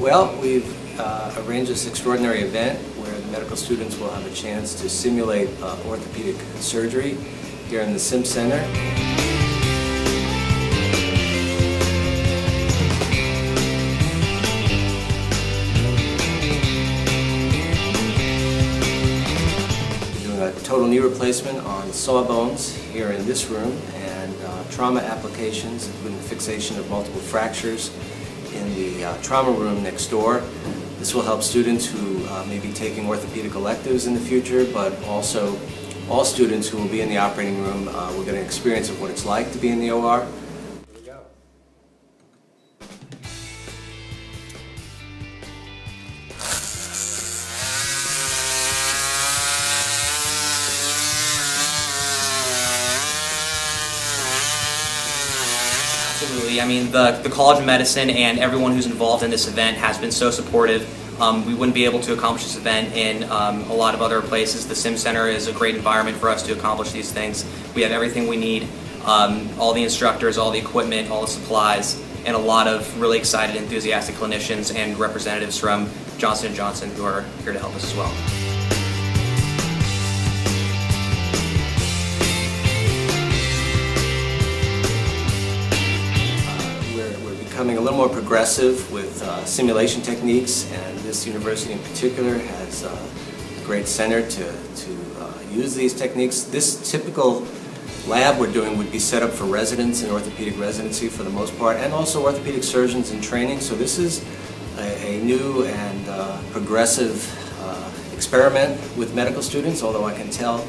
Well, we've uh, arranged this extraordinary event where the medical students will have a chance to simulate uh, orthopedic surgery here in the Sim Center. We're doing a total knee replacement on sawbones here in this room and uh, trauma applications, including fixation of multiple fractures in the uh, trauma room next door. This will help students who uh, may be taking orthopedic electives in the future, but also all students who will be in the operating room uh, will get an experience of what it's like to be in the OR. I mean, the, the College of Medicine and everyone who's involved in this event has been so supportive. Um, we wouldn't be able to accomplish this event in um, a lot of other places. The Sim Center is a great environment for us to accomplish these things. We have everything we need, um, all the instructors, all the equipment, all the supplies, and a lot of really excited, enthusiastic clinicians and representatives from Johnson & Johnson who are here to help us as well. Becoming a little more progressive with uh, simulation techniques, and this university in particular has uh, a great center to, to uh, use these techniques. This typical lab we're doing would be set up for residents in orthopedic residency for the most part, and also orthopedic surgeons in training. So this is a, a new and uh, progressive experiment with medical students, although I can tell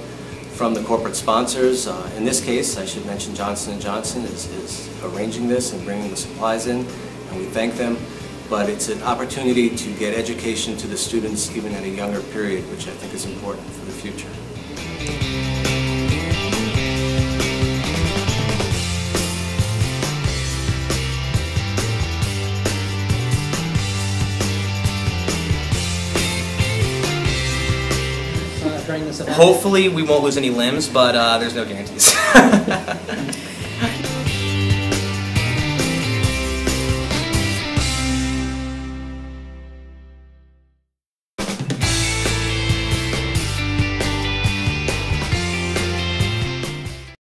from the corporate sponsors. Uh, in this case, I should mention Johnson & Johnson is, is arranging this and bringing the supplies in, and we thank them. But it's an opportunity to get education to the students even at a younger period, which I think is important for the future. During this event? Hopefully, we won't lose any limbs, but uh, there's no guarantees.